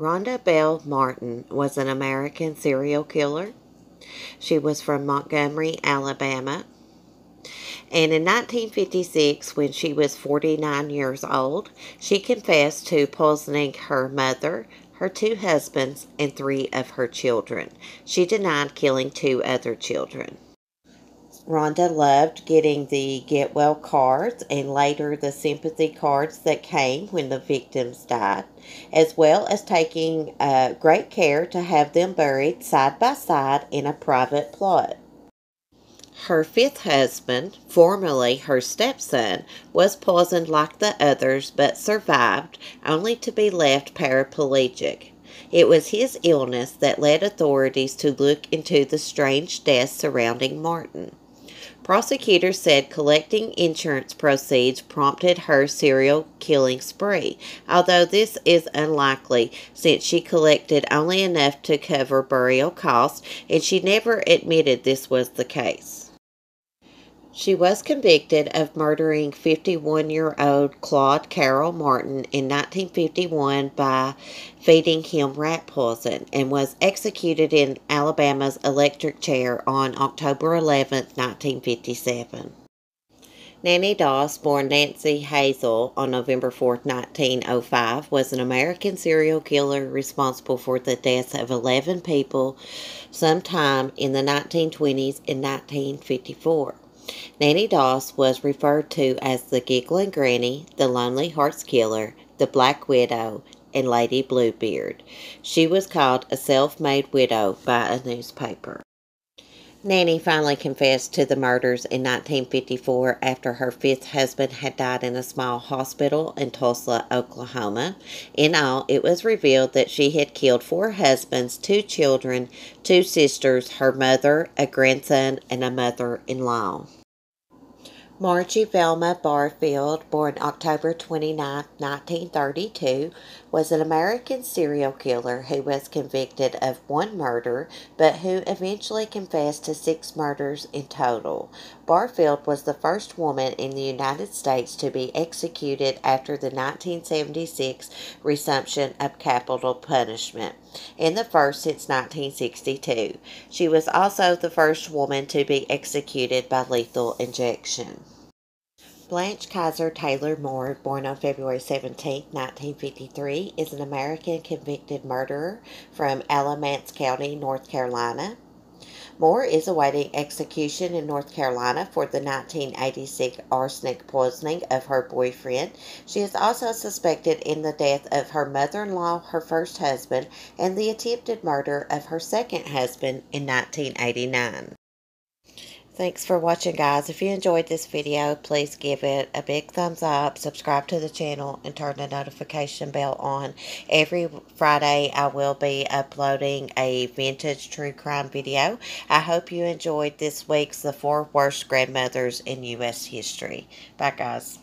Rhonda Belle Martin was an American serial killer. She was from Montgomery, Alabama. And in 1956, when she was 49 years old, she confessed to poisoning her mother, her two husbands, and three of her children. She denied killing two other children. Rhonda loved getting the get well cards and later the sympathy cards that came when the victims died, as well as taking uh, great care to have them buried side by side in a private plot. Her fifth husband, formerly her stepson, was poisoned like the others but survived, only to be left paraplegic. It was his illness that led authorities to look into the strange deaths surrounding Martin. Prosecutors said collecting insurance proceeds prompted her serial killing spree, although this is unlikely since she collected only enough to cover burial costs and she never admitted this was the case. She was convicted of murdering 51 year old Claude Carroll Martin in 1951 by feeding him rat poison and was executed in Alabama's electric chair on October 11, 1957. Nannie Doss, born Nancy Hazle on November 4, 1905, was an American serial killer responsible for the deaths of 11 people sometime in the 1920s and 1954. Nannie Doss was referred to as the Giggling Granny, the Lonely Hearts Killer, the Black Widow, and Lady Bluebeard. She was called a self-made widow by a newspaper. Nannie finally confessed to the murders in 1954 after her fifth husband had died in a small hospital in Tulsa, Oklahoma. In all, it was revealed that she had killed four husbands, two children, two sisters, her mother, a grandson, and a mother in law. Margie Velma Barfield, born October 29, 1932, was an American serial killer who was convicted of one murder, but who eventually confessed to six murders in total. Barfield was the first woman in the United States to be executed after the 1976 resumption of capital punishment, and the first since 1962. She was also the first woman to be executed by lethal injection. Blanche Kiser Taylor Moore, born on February 17, 1953, is an American convicted murderer from Alamance County, North Carolina. Moore is awaiting execution in North Carolina for the 1986 arsenic poisoning of her boyfriend. She is also suspected in the death of her mother in law, her first husband, and the attempted murder of her second husband in 1989. Thanks for watching guys. If you enjoyed this video, please give it a big thumbs up, subscribe to the channel, and turn the notification bell on. Every Friday I will be uploading a vintage true crime video. I hope you enjoyed this week's The Four Worst Grandmothers in U.S. History. Bye guys.